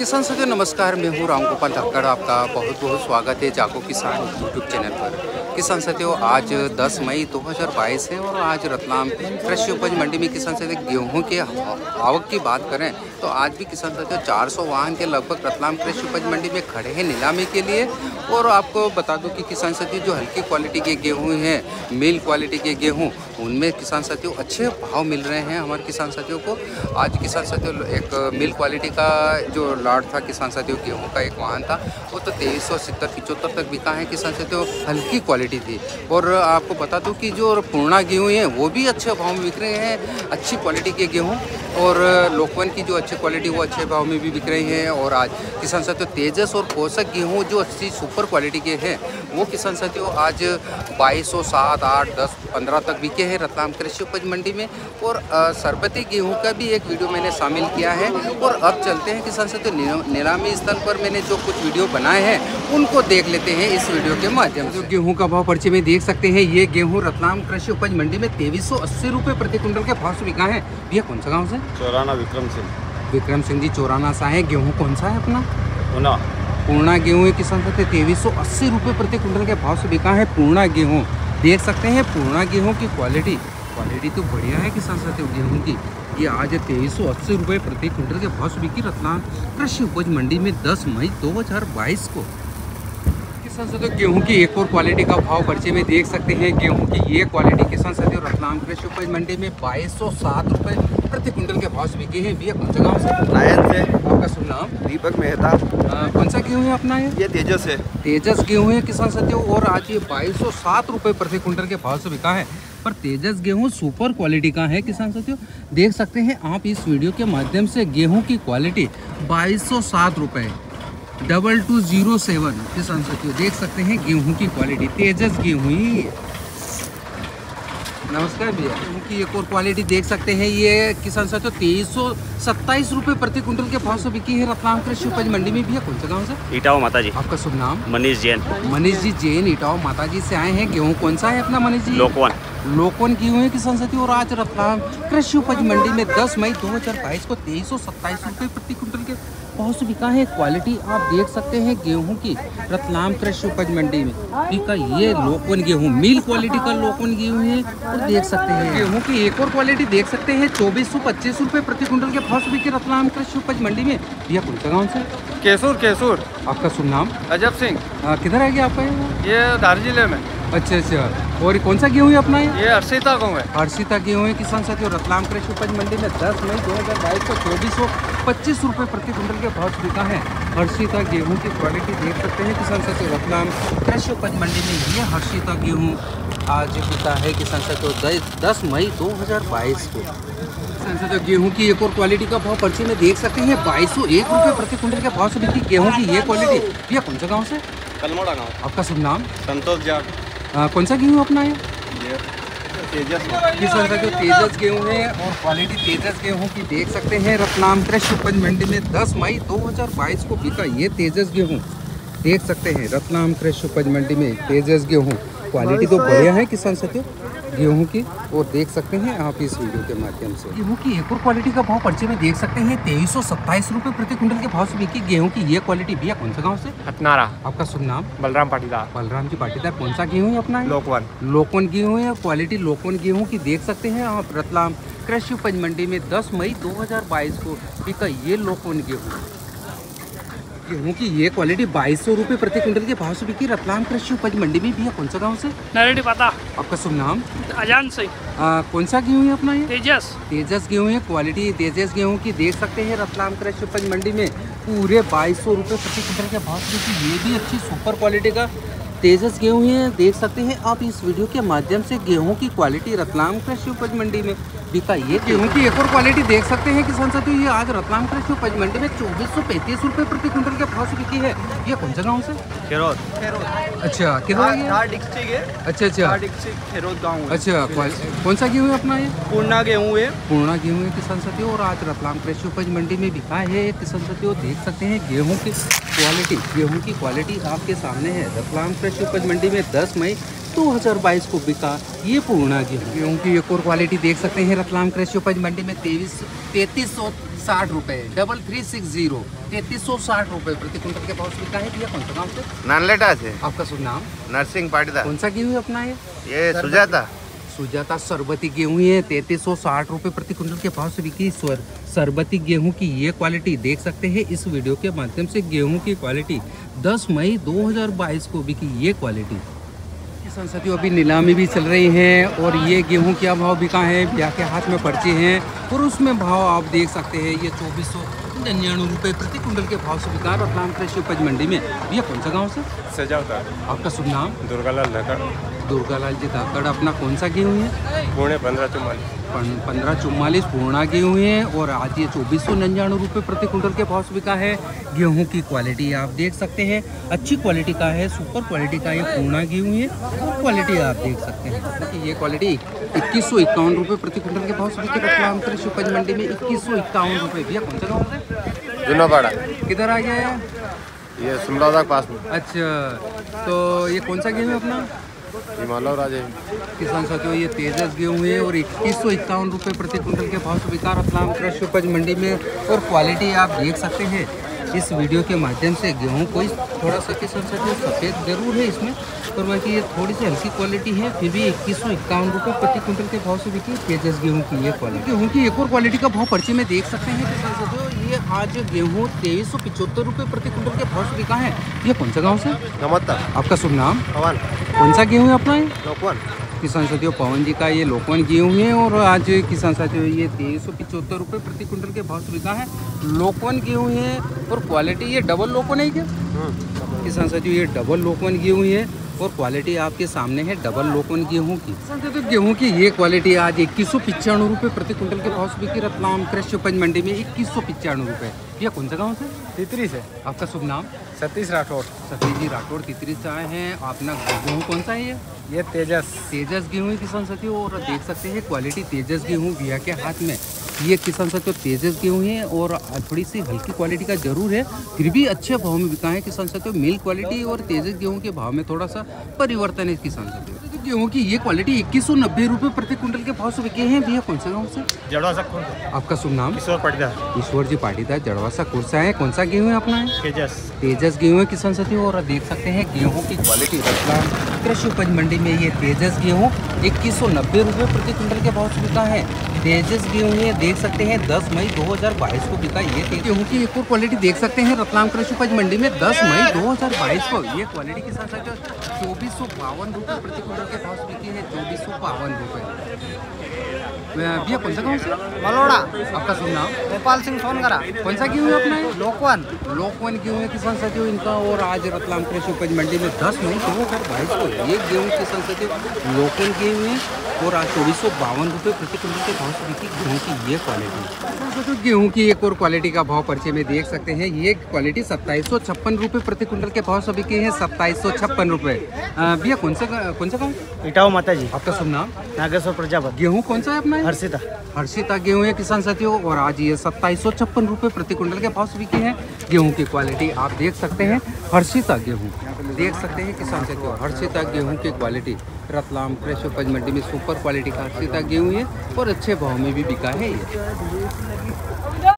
किसान साथियों नमस्कार, मैं हूँ राम गोपाल धक्कड़। आपका बहुत बहुत स्वागत है जागो किसान यूट्यूब चैनल पर। किसान साथियों आज 10 मई 2022 है और आज रतलाम कृषि उपज मंडी में किसान साथियों गेहूँ के आवक की बात करें तो आज भी किसान साथियों 400 वाहन के लगभग रतलाम कृषि उपज मंडी में खड़े हैं नीलामी के लिए। और आपको बता दूँ कि किसान साथियों, जो हल्की क्वालिटी के गेहूँ हैं, मिल क्वालिटी के गेहूँ, उनमें किसान साथियों अच्छे भाव मिल रहे हैं हमारे किसान साथियों को। आज किसान साथियों, एक मिल क्वालिटी का जो लाट था किसान साथियों, गेहूँ का एक वाहन था, वो तो तेईस सौ तक बिका है। किसान साथियों, हल्की क्वालिटी क्वालिटी थी। और आपको बता दूँ कि जो पूर्णा गेहूँ हैं, वो भी अच्छे भाव में बिक रहे हैं, अच्छी क्वालिटी के गेहूँ। और लोकवन की जो अच्छी क्वालिटी वो अच्छे भाव में भी बिक रही हैं। और आज किसान साथियों, तेजस और पोषक गेहूँ जो अच्छी सुपर क्वालिटी के हैं, वो किसान साथियों आज बाईस सौ सात, आठ, दस, पंद्रह तक बिके हैं रतलाम कृषि उपज मंडी में। और सरबती गेहूँ का भी एक वीडियो मैंने शामिल किया है। और अब चलते हैं किसान साथियों नीलामी स्थल पर मैंने जो कुछ वीडियो बनाए हैं, उनको देख लेते हैं इस वीडियो के माध्यम से। गेहूँ का भाव पर्चे में देख सकते हैं ये गेहूँ रतलाम कृषि उपज मंडी में तेईस सौ अस्सी रुपये प्रति क्विंटल के भाव से बिका है। भैया कौन सा गाँव से? चौराना विक्रम सिंह। विक्रम सिंह जी चौराना सा है। गेहूँ कौन सा है अपना? पूना। पूर्णा गेहूँ किसान सकते तेईस सौ अस्सी रुपये प्रति क्विंटल के भाव से बिका है पूर्णा गेहूँ। देख सकते हैं पूर्णा गेहूँ की क्वालिटी। क्वालिटी तो बढ़िया है किसान साथियों गेहूँ की। ये आज तेईस सौ अस्सी रुपये प्रति क्विंटल के भाव से बिकी रतलाम कृषि उपज मंडी में 10 मई 2022 को। किसान साथियों गेहूँ की एक और क्वालिटी का भाव पर्चे में देख सकते हैं। गेहूँ की ये क्वालिटी किसान साथियों रतलाम कृषि उपज मंडी में बाईस सौ सात रुपये प्रति क्विंटल के भाव से बिके हैं। भैया कौन सा गाँव से? से। आपका शुभ नाम? दीपक मेहता। कौन सा गेहूँ है अपना ये? ये तेजस है। तेजस गेहूँ है किसान साथियों और आज ये बाईस सौ सात रुपये प्रति क्विंटल के भाव से बिका है। पर तेजस गेहूँ सुपर क्वालिटी का है किसान साथियों। देख सकते हैं आप इस वीडियो के माध्यम से गेहूँ की क्वालिटी बाईस सौ सात रुपये डबल टू ज़ीरो सेवन किसान साथियों देख सकते हैं गेहूँ की क्वालिटी तेजस गेहूँ ही नमस्कार भैया। गेहूँ की एक और क्वालिटी देख सकते हैं ये किसान साथियों तेईस सौ सत्ताईस रुपये प्रति क्विंटल के भाव से बिकी है रतलाम कृषि उपज मंडी में। भैया कौन सा गाँव से? इटाओ माता जी आपका शुभ नाम? मनीष जैन। मनीष जी जैन इटाओ माता जी से आए हैं। गेहूँ कौन सा है अपना मनीष जी? लोकवन। लोकवन गेहूँ है किसान साथियों और आज रतलाम कृषि उपज मंडी में 10 मई 2022 को तेईस सौ सत्ताईस रुपये प्रति क्विंटल के बहुत से बिका है। क्वालिटी आप देख सकते हैं गेहूँ की रतलाम कृषि उपज मंडी में बिका ये लोकवन गेहूँ। मिल क्वालिटी का लोकवन गेहूँ है और देख सकते हैं। गेहूँ की एक और क्वालिटी देख सकते हैं चौबीस सौ पच्चीस रुपये प्रति क्विंटल के भाव बिके रतलाम कृषि उपज मंडी में। भैया कौन सा गाँव से? केसूर केसूर। आपका शुभ नाम? अजब सिंह। किधर है आपका? ये धार ज़िले में। अच्छा अच्छा। और कौन सा गेहूँ है अपना ये? हर्षिता गाँव है। हर्षिता गेहूँ है किसान साथियों रतलाम कृषि उपज मंडी में 10 मई 2022 को चौबीस सौ पच्चीस रुपये प्रति क्विंटल के भाव बिका है। हर्षिता गेहूँ की क्वालिटी देख सकते हैं किसान साथियों रतलाम कृषि उपज मंडी में ये हर्षिता गेहूँ आज बिका है किसान साथियों दस मई दो हज़ार बाईस को। किसान साथियों गेहूँ की एक और क्वालिटी का भाव पर्ची में देख सकते हैं बाईस सौ एक रुपये प्रति क्विंटल के भाव से बिकी गेहूँ की ये क्वालिटी भैया कौन सा गाँव से? कलमोड़ा गाँव। आपका शुभ नाम? संतोष जाट। आ, कौन सा गेहूँ अपना है? तेजस किसान का जो तेजस गेहूँ है और क्वालिटी तेजस गेहूँ की देख सकते हैं। रतनाम कृषि उपज मंडी में 10 मई 2022 को बीता ये तेजस गेहूँ। देख सकते हैं रतनाम कृषि उपज मंडी में तेजस गेहूँ। क्वालिटी तो बढ़िया है किसान साथियों। गेहूँ की और देख सकते हैं आप इस वीडियो के माध्यम से। गेहूँ की एक और क्वालिटी का भाव पर्चे में देख सकते हैं। तेईस सौ सत्ताईस रुपये प्रति क्विंटल के भाव से बिकी गेहूँ की ये क्वालिटी भैया कौन सा गाँव से? हतनारा आपका शुभ नाम? बलराम पाटीदार। बलराम जी पाटीदार कौन सा गेहूँ है अपना लोकवन। लोकवन गेहूँ है क्वालिटी लोकवन गेहूँ की देख सकते हैं आप। रतलाम कृषि उपज मंडी में 10 मई 2022 को बिका ये लोकवन गेहूँ। गेहूँ की ये क्वालिटी बाईस सौ रुपये प्रति क्विंटल के भाव से बिकी रतलाम कृषि उपज मंडी में भी है। कौन सा गाँव से? नरेडी पता। आपका शुभ नाम? अजान से। कौन सा गेहूँ है अपना ये? तेजस। तेजस गेहूँ है। क्वालिटी तेजस गेहूँ की देख सकते हैं रतलाम कृषि उपज मंडी में। पूरे बाईस सौ रुपये प्रति क्विंटल के भाव से बिकी ये भी अच्छी सुपर क्वालिटी का तेजस गेहूँ है। देख सकते हैं आप इस वीडियो के माध्यम से गेहूँ की क्वालिटी रतलाम कृषि उपज मंडी में। बिका ये गेहूँ की एक और क्वालिटी देख सकते हैं किसान साथियों ये आज रतलाम कृषि उपज मंडी में चौबीस सौ पैंतीस रुपये प्रति क्विंटल के भाव से बिकी है। ये कौन सा गाँव से? खेरोद। अच्छा डिस्ट्रिक्ट अच्छा अच्छा। खेरोद गाँव अच्छा कौन सा गेहूँ है अपना ये? पूर्णा गेहूँ है। पूर्णा गेहूँ है किसान साथियों और आज रतलाम कृषि उपज मंडी में बिका है। किसान साथियों देख सकते हैं गेहूँ की क्वालिटी गेहूँ की क्वालिटी आपके सामने है। रतलाम कृषि उपज मंडी में 10 मई 2022 को बिका ये पूर्णा गेहूँ गेहूँ की एक और क्वालिटी देख सकते हैं रतलाम कृषि उपज मंडी में तेईस तैतीस सौ साठ रुपए डबल थ्री सिक्स ज़ीरो तैतीस सौ साठ रुपए प्रति क्विंटल के पास बिका है। भैया कौन सा नाम से? नानलेटा से। आपका शुभ नाम? नरसिंह पाटीदार। कौन सा गेहूँ अपना है ये सुजाता। सुजाता सरबती गेहूँ है तैतीस सौ साठ रुपये प्रति क्विंटल के भाव से बिकी स्वर सरबती गेहूँ की ये क्वालिटी देख सकते हैं। इस वीडियो के माध्यम से गेहूँ की क्वालिटी 10 मई 2022 को बिकी ये क्वालिटी किसान साथियों अभी नीलामी भी चल रही है और ये गेहूँ क्या भाव बिका है ब्याह के हाथ में पर्चे हैं और उसमें भाव आप देख सकते हैं ये चौबीस सौ निन्यानवे रुपये प्रति कुंटल के भाव से बिका और प्लान कृषि उपज मंडी में। ये कौन सा गाँव से? सजावता। आपका शुभ नाम? दुर्गालाल धाकड़। दुर्गालाल जी धाकड़ अपना कौन सा गेहूँ है? पुणे पंद्रह चौवालीस पंद्रह चौवालीस पूर्णा गेहूँ है और आज ये चौबीस सौ निन्यानवे रुपये प्रति कुंटल के भाव से बिका है। गेहूँ की क्वालिटी आप देख सकते हैं। अच्छी क्वालिटी का है सुपर क्वालिटी का ये पूर्णा गेहूँ है। और क्वालिटी आप देख सकते हैं। कि ये क्वालिटी इक्कीस सौ इक्यावन रुपये प्रति कुंटल के भाव से बिके। रतलाम कृषि उपज मंडी में इक्कीस सौ इक्यावन रुपये भैया कौन सा गाँव से किधर आ गया है? ये सुमरादा पास में। अच्छा तो ये कौन सा गेहूँ है अपना? हिमालय राजे। किसान साथियों, ये तेजस गेहूँ है और इक्कीस सौ इक्यावन रुपये प्रति क्विंटल के भाव स्वीकार रतलाम कृषि उपज मंडी में और क्वालिटी आप देख सकते हैं। इस वीडियो के माध्यम से गेहूँ कोई थोड़ा सा किसान साथियों सफ़ेद ज़रूर है इसमें पर बाकी ये थोड़ी सी हल्की क्वालिटी है फिर भी इक्कीस सौ इक्यावन रुपये प्रति कुंटल के भाव से बिकी तेजस गेहूँ की ये क्वालिटी गेहूँ की एक और क्वालिटी का भाव पर्ची में देख सकते हैं किसान साथियों ये आज गेहूँ तेईस सौ पिचहत्तर रुपये प्रति क्विंटल के भाव से बिका है। ये कौन सा गाँव से? गमत्ता आपका शुभ नाम? कौन सा गेहूँ है अपना किसान साथियों पवन जी का ये लोकवन गेहूँ है और आज किसान साथियों ये तेईस सौ पिचहत्तर रुपये प्रति क्विंटल के भाव से बिका है। लोकवन गेहूँ है और क्वालिटी ये डबल लोकवन है क्या? किसान साथियों ये डबल लोकवन गेहूँ है और क्वालिटी आपके सामने है डबल लोकवन गेहूँ की। किसान साथियों गेहूँ की ये क्वालिटी आज इक्कीस सौ पिचानवे रुपये प्रति क्विंटल के भाव से बिकी रतलाम कृषि उपज मंडी में इक्कीस सौ पिचानवे रुपये ये कौन सा गाँव से तितरी से। आपका शुभ नाम? सतीश राठौर। सतीश जी राठौर तितरी से आए हैं। अपना गेहूँ कौन सा है ये? ये तेजस। तेजस गेहूँ किसान साथियों और देख सकते हैं क्वालिटी तेजस गेहूँ भैया के हाथ में। ये किसान साथियों तेजस गेहूँ है और थोड़ी सी हल्की क्वालिटी का ज़रूर है। फिर भी अच्छे भाव में बिका है किसान साथियों मिल क्वालिटी और तेजस गेहूँ के भाव में थोड़ा सा परिवर्तन है किसान साथियों। गेहूँ की ये क्वालिटी इक्कीस सौ नब्बे रुपये प्रति कुंटल के भाव से बिके हैं भैया? कौन सा गाँव से? जड़वा सकून आपका शुभ नाम? किशोर पटदा ईश्वर जी पाटीदार जड़वासा कुर्सा है। कौन सा गेहूँ है अपना? है तेजस। तेजस गेहूँ है किसान साथियों और देख सकते हैं गेहूँ की क्वालिटी रतलाम कृषि उपज मंडी में ये तेजस गेहूँ इक्कीस सौ नब्बे रुपये प्रति क्विंटल के भाव से बिका है। तेजस गेहूँ ये देख सकते हैं 10 मई 2022 को बिका ये गेहूँ की एक और क्वालिटी देख सकते हैं रतलाम कृषि उपज मंडी में 10 मई 2022 को। ये क्वालिटी के साथ साथ चौबीस सौ बावन रुपये प्रति क्विंटल के भाव से बिकी है चौबीस सौ बावन रुपये भैया कौन सा गाँव से मलोड़ा आपका सुन नाम? गोपाल सिंह फ़ोन करा कौन सा गेहूँ है अपना लोकवन। लोकवन गेहूँ है किसान साथियों इनका और आज रतलाम कृषि उपज मंडी में दस नहीं दो हज़ार बाईस को ये गेहूँ किसान साथियों लोकवन गेहूँ है। और आज चौबीस सौ बावन रुपये प्रति क्विंटल के भाव से बिकी गेहूँ की ये क्वालिटी तो गेहूँ की एक और क्वालिटी का भाव पर्चे में देख सकते हैं। ये क्वालिटी सत्ताईस सौ छप्पन रुपये प्रति क्विंटल के भाव से बिकी है सत्ताईस सौ छप्पन रुपये। भैया कौन सा कौन सा गाँव? इटाओ माता जी आपका शुभ नाम? नागेश्वर प्रजापति। गेहूँ कौन सा है अपना? हर्षिता। हर्षिता गेहूँ है किसान साथियों और आज ये सत्ताईस सौ छप्पन रुपये प्रति क्विंटल के भाव से बिकी है। गेहूँ की क्वालिटी आप देख सकते हैं। हर्षिता गेहूँ। देख सकते हैं किसान साथियों हर्षिता गेहूँ की क्वालिटी रतलाम कृषि उपज मंडी में सुपर क्वालिटी का सीता गेहूँ है और अच्छे भाव में भी बिका है ये।